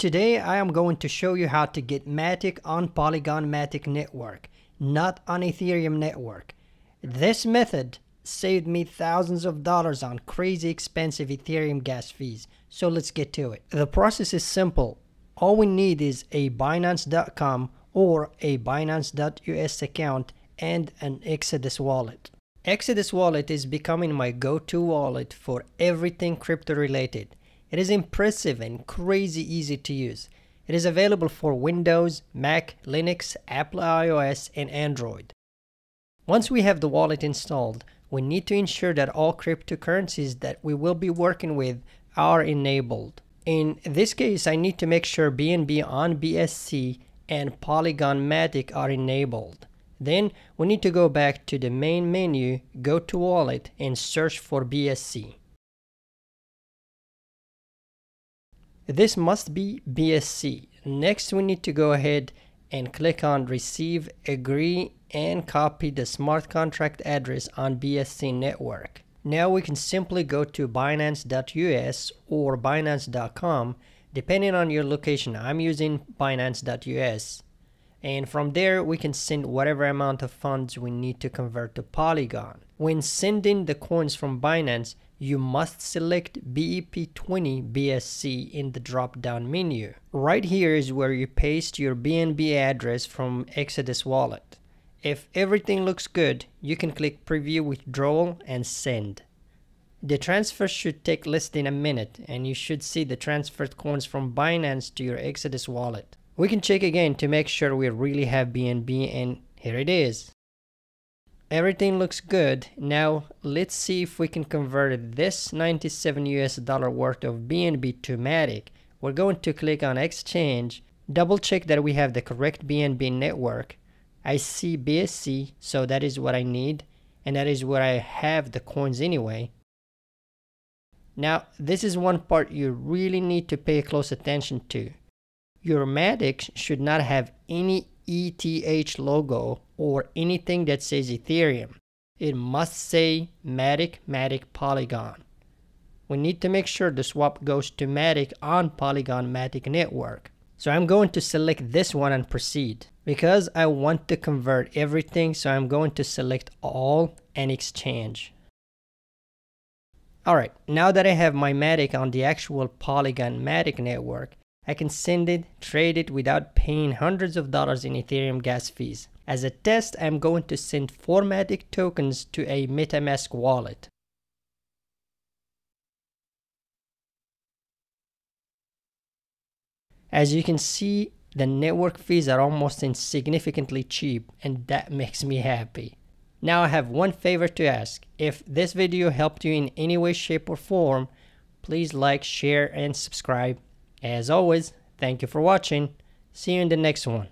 Today I am going to show you how to get Matic on Polygon Matic network, not on Ethereum network. This method saved me thousands of dollars on crazy expensive Ethereum gas fees, so let's get to it. The process is simple. All we need is a Binance.com or a Binance.us account and an Exodus wallet. Exodus wallet is becoming my go-to wallet for everything crypto related. It is impressive and crazy easy to use. It is available for Windows, Mac, Linux, Apple iOS, and Android. Once we have the wallet installed, we need to ensure that all cryptocurrencies that we will be working with are enabled. In this case, I need to make sure BNB on BSC and Polygon Matic are enabled. Then we need to go back to the main menu, go to wallet and search for BSC. This must be BSC. Next, we need to go ahead and click on receive, agree, and copy the smart contract address on BSC network. Now we can simply go to Binance.us or Binance.com depending on your location. I'm using Binance.us and from there we can send whatever amount of funds we need to convert to Polygon. When sending the coins from Binance, you must select BEP20 BSC in the drop-down menu. Right here is where you paste your BNB address from Exodus wallet. If everything looks good, you can click preview withdrawal and send. The transfer should take less than a minute and you should see the transferred coins from Binance to your Exodus wallet. We can check again to make sure we really have BNB and here it is. Everything looks good. Now let's see if we can convert this 97 US dollar worth of BNB to Matic. We're going to click on exchange, double check that we have the correct BNB network. I see BSC, so that is what I need, and that is where I have the coins anyway. Now, this is one part you really need to pay close attention to. Your Matic should not have any ETH logo or anything that says Ethereum. It must say Matic Matic Polygon. We need to make sure the swap goes to Matic on Polygon Matic network. So I'm going to select this one and proceed. Because I want to convert everything, so I'm going to select all and exchange. Alright, now that I have my Matic on the actual Polygon Matic network, I can send it, trade it without paying hundreds of dollars in Ethereum gas fees. As a test, I'm going to send 4 Matic tokens to a MetaMask wallet. As you can see, the network fees are almost insignificantly cheap and that makes me happy. Now I have one favor to ask. If this video helped you in any way, shape or form, please like, share and subscribe as always, thank you for watching. See you in the next one.